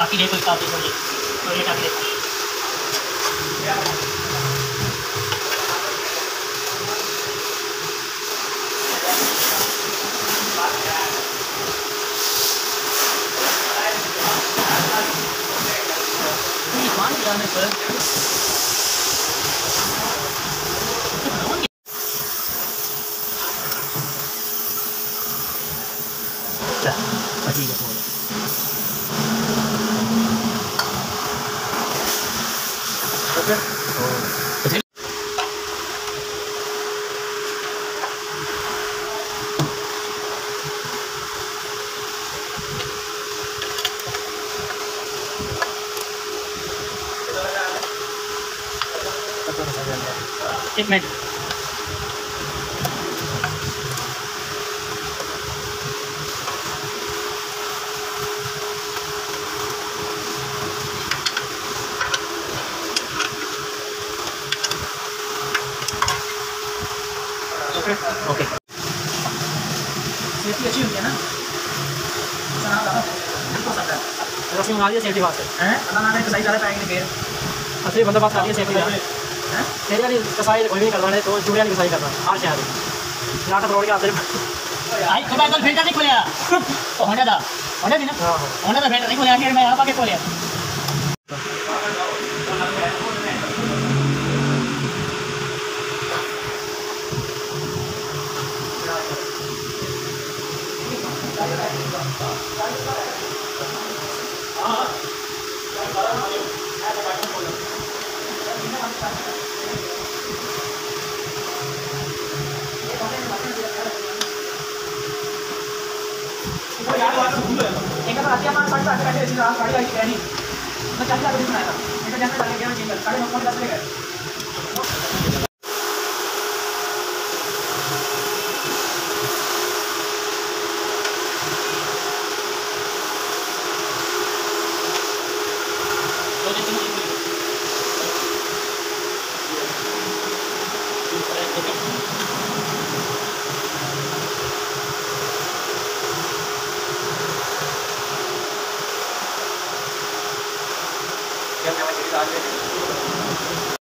टाकी देखो इस टाकी को तो ये पर अच्छा ठीक है हो गया फिर तो एक मिनट। सेफ्टी अच्छी हुई है ना? नाम लगा बिल्कुल सकता है। रस्मी मंगा दिया सेफ्टी वास्ते हैं। अल्लाह ना करे सही सारे पैकेट फिर असली बंदा बात करती है सेफ्टी का। हैं? तेरे वाली कसाई कोई नहीं करवाने तो चूड़िया की कसाई करना हर शहर नाटा तोड़ के आते आई तो कल फ़िल्टर नहीं खोलिया? तो होने दा। होने दी ना? हाँ। होने दा फ़िल्टर नहीं फिर मैं यहाँ पाके खोलिया साढ़े लाख रुपये बनाया था एक हज़ार में डाल गया साढ़े नौ दस ले गए Gracias.